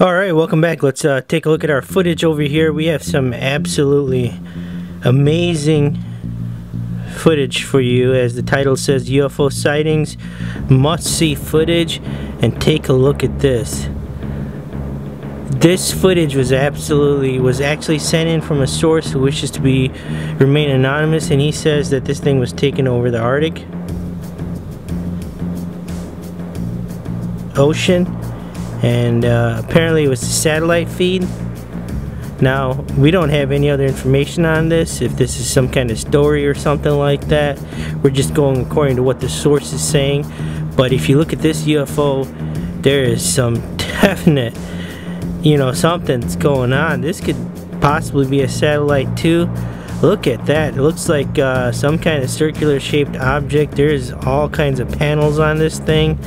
Alright, welcome back. Let's uh, take a look at our footage over here. We have some absolutely amazing footage for you. As the title says, UFO sightings, must-see footage, and take a look at this. This footage was absolutely, was actually sent in from a source who wishes to be, remain anonymous, and he says that this thing was taken over the Arctic Ocean and uh, apparently it was a satellite feed. Now we don't have any other information on this if this is some kind of story or something like that. We're just going according to what the source is saying. But if you look at this UFO there is some definite you know something's going on. This could possibly be a satellite too. Look at that. It looks like uh, some kind of circular shaped object. There's all kinds of panels on this thing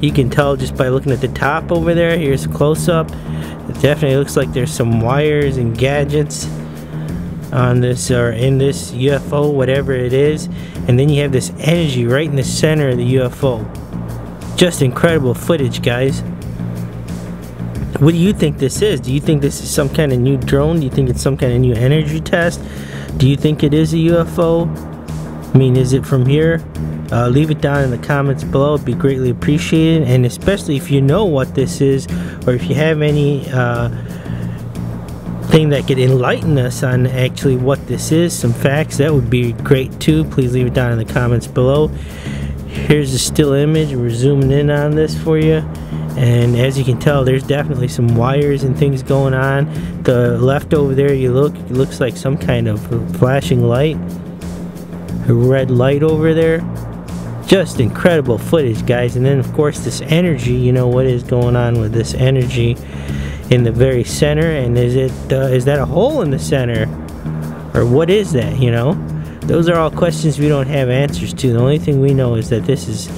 you can tell just by looking at the top over there here's a close-up. It definitely looks like there's some wires and gadgets on this or in this UFO whatever it is. And then you have this energy right in the center of the UFO just incredible footage guys. What do you think this is? Do you think this is some kind of new drone? Do you think it's some kind of new energy test? Do you think it is a UFO I mean is it from here? Uh, leave it down in the comments below. It'd be greatly appreciated. And especially if you know what this is or if you have any uh, thing that could enlighten us on actually what this is some facts that would be great too. Please leave it down in the comments below. Here's a still image. We're zooming in on this for you. And as you can tell there's definitely some wires and things going on. The left over there you look it looks like some kind of flashing light red light over there. Just incredible footage guys. And then of course this energy you know what is going on with this energy in the very center? And is it uh, is that a hole in the center? Or what is that you know? Those are all questions we don't have answers to. The only thing we know is that this is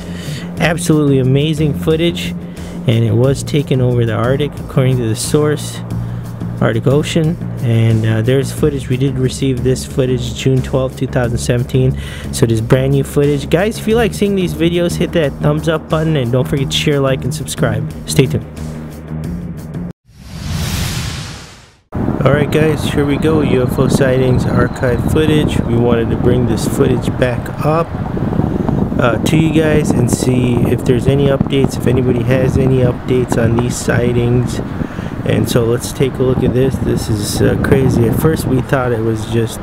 absolutely amazing footage. And it was taken over the Arctic according to the source Arctic Ocean and uh, there's footage. We did receive this footage June 12 2017 so this brand new footage. Guys if you like seeing these videos hit that thumbs up button and don't forget to share like and subscribe. Stay tuned. Alright guys, here we go, UFO sightings archive footage. We wanted to bring this footage back up uh, to you guys and see if there's any updates, if anybody has any updates on these sightings and so let's take a look at this. This is uh, crazy. At first we thought it was just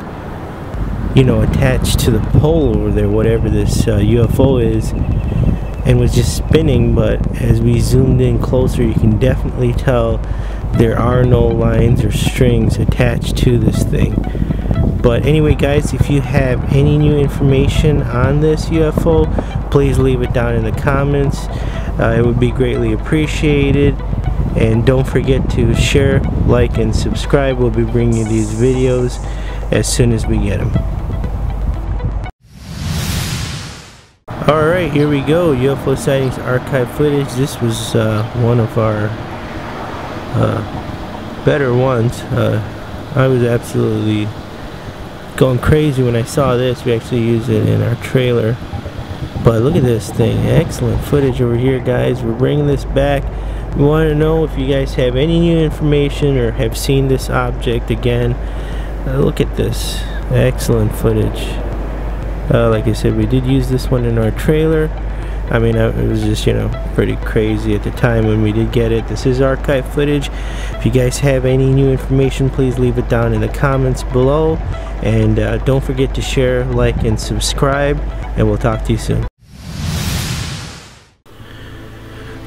you know attached to the pole over there whatever this uh, UFO is and was just spinning but as we zoomed in closer you can definitely tell there are no lines or strings attached to this thing. But anyway guys if you have any new information on this UFO please leave it down in the comments. Uh, it would be greatly appreciated and don't forget to share like and subscribe. We'll be bringing you these videos as soon as we get them alright here we go. UFO sightings archive footage. This was uh, one of our uh, better ones. Uh, I was absolutely going crazy when I saw this. We actually used it in our trailer. But look at this thing. Excellent footage over here guys. We're bringing this back we want to know if you guys have any new information or have seen this object again. Uh, look at this. Excellent footage. Uh, like I said we did use this one in our trailer. I mean uh, it was just you know pretty crazy at the time when we did get it. This is archive footage. If you guys have any new information please leave it down in the comments below. And uh, don't forget to share like and subscribe. And we'll talk to you soon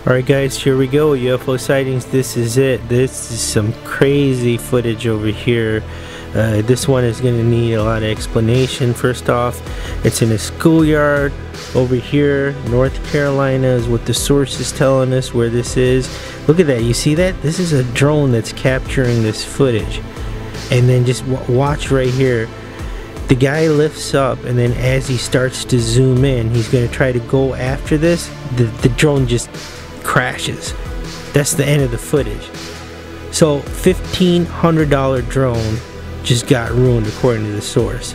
Alright guys, here we go, UFO sightings, this is it. This is some crazy footage over here. Uh, this one is going to need a lot of explanation. First off, it's in a schoolyard over here. North Carolina is what the source is telling us where this is. Look at that, you see that? This is a drone that's capturing this footage. And then just watch right here. The guy lifts up and then as he starts to zoom in, he's going to try to go after this. The, the drone just crashes. That's the end of the footage. So $1,500 drone just got ruined according to the source.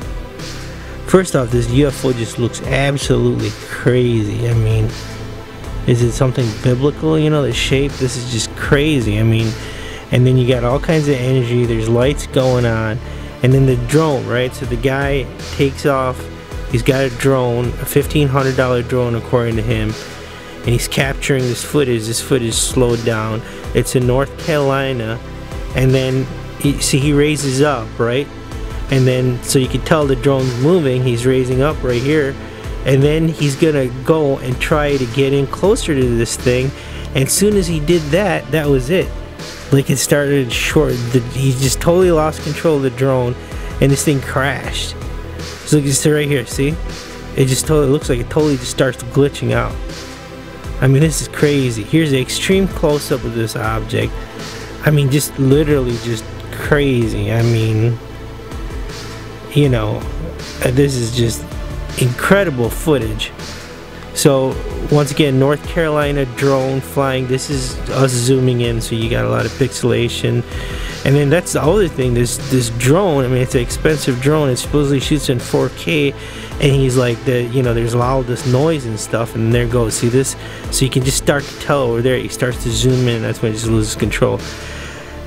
First off, this UFO just looks absolutely crazy. I mean, Is it something biblical? You know, the shape. This is just crazy. I mean, and then you got all kinds of energy. There's lights going on, and then the drone, right? So the guy takes off. He's got a drone, a $1,500 drone, according to him, and he's capturing this footage. This footage slowed down. It's in North Carolina, and then he, see he raises up, right? And then so you can tell the drone's moving. He's raising up right here, and then he's gonna go and try to get in closer to this thing. And as soon as he did that, that was it. Like it started short. The, he just totally lost control of the drone, and this thing crashed. So you can see right here, see? It just totally looks like it totally just starts glitching out. I mean, this is crazy. Here's the extreme close-up of this object. I mean, just literally just crazy. I mean, you know, uh, this is just incredible footage. So once again, North Carolina drone flying. This is us zooming in, so you got a lot of pixelation. And then that's the other thing. This this drone. I mean, it's an expensive drone. It supposedly shoots in 4K, and he's like the you know there's all this noise and stuff, and there goes. See this? So you can just start to tell over there. He starts to zoom in. That's when he just loses control.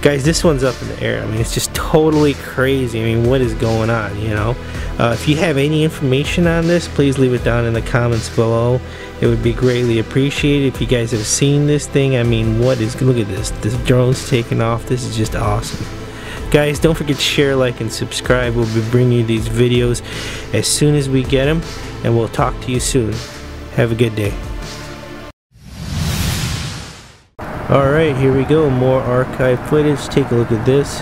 Guys, this one's up in the air. I mean, it's just totally crazy. I mean, what is going on, you know? Uh, if you have any information on this, please leave it down in the comments below. It would be greatly appreciated if you guys have seen this thing. I mean, what is, look at this. This drone's taking off. This is just awesome. Guys, don't forget to share, like, and subscribe. We'll be bringing you these videos as soon as we get them, and we'll talk to you soon. Have a good day. Alright, here we go. More archive footage. Take a look at this.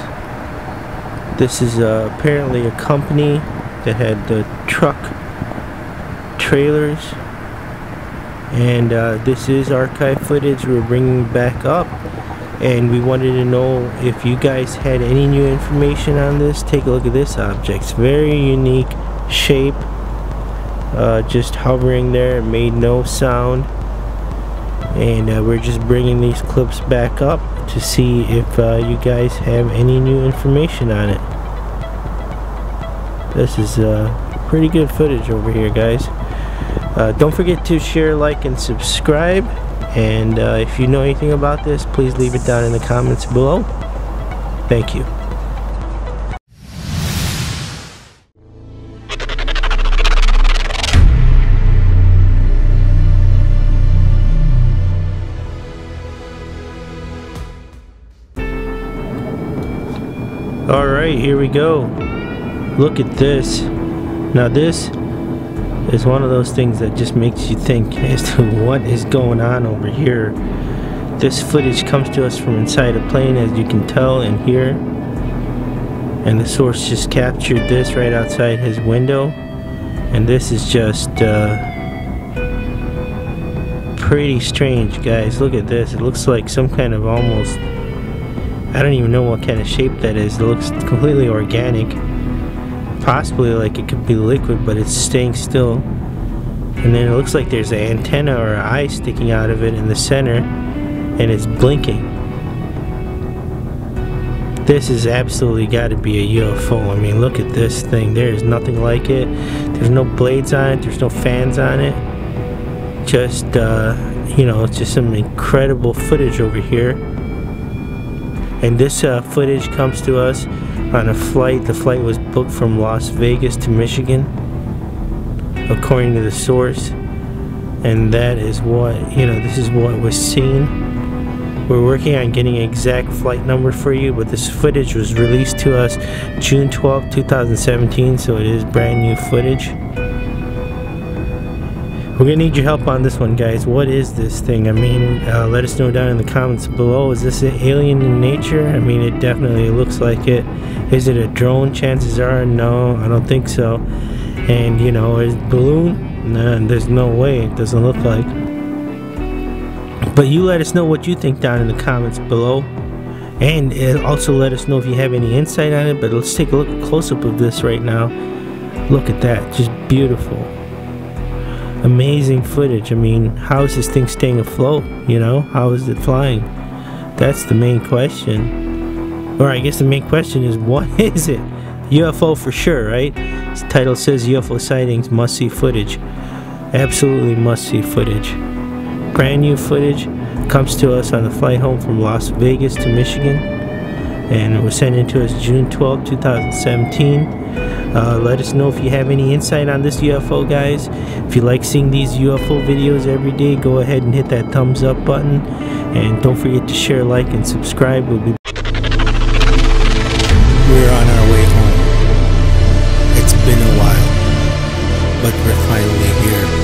This is uh, apparently a company that had the truck trailers. And uh, this is archive footage we're bringing back up. And we wanted to know if you guys had any new information on this. Take a look at this object. It's very unique shape. Uh, just hovering there. It made no sound and uh, we're just bringing these clips back up to see if uh, you guys have any new information on it this is uh, pretty good footage over here guys uh, don't forget to share like and subscribe and uh, if you know anything about this please leave it down in the comments below thank you Alright, here we go. Look at this. Now this is one of those things that just makes you think as to what is going on over here. This footage comes to us from inside a plane as you can tell and hear. And the source just captured this right outside his window. And this is just uh, pretty strange guys. Look at this. It looks like some kind of almost I don't even know what kind of shape that is. It looks completely organic. Possibly like it could be liquid, but it's staying still. And then it looks like there's an antenna or an eye sticking out of it in the center, and it's blinking. This has absolutely got to be a UFO. I mean, look at this thing. There is nothing like it. There's no blades on it. There's no fans on it. Just, uh, you know, it's just some incredible footage over here and this uh, footage comes to us on a flight. The flight was booked from Las Vegas to Michigan according to the source. And that is what you know this is what was seen. We're working on getting exact flight number for you but this footage was released to us June 12 2017 so it is brand new footage gonna need your help on this one, guys. What is this thing? I mean, uh, let us know down in the comments below. Is this an alien in nature? I mean, it definitely looks like it. Is it a drone? Chances are, no, I don't think so. And you know, is balloon? Nah, there's no way. It doesn't look like. But you let us know what you think down in the comments below. And uh, also let us know if you have any insight on it. But let's take a look close up of this right now. Look at that, just beautiful amazing footage. I mean, how is this thing staying afloat? You know, how is it flying? That's the main question. Or I guess the main question is, what is it? UFO for sure, right? This title says UFO sightings must see footage. Absolutely must see footage. brand new footage. Comes to us on the flight home from Las Vegas to Michigan. And it was sent in to us June 12, 2017. Uh, let us know if you have any insight on this UFO, guys. If you like seeing these UFO videos every day, go ahead and hit that thumbs up button. And don't forget to share, like, and subscribe. We'll be We're on our way home. It's been a while, but we're finally here.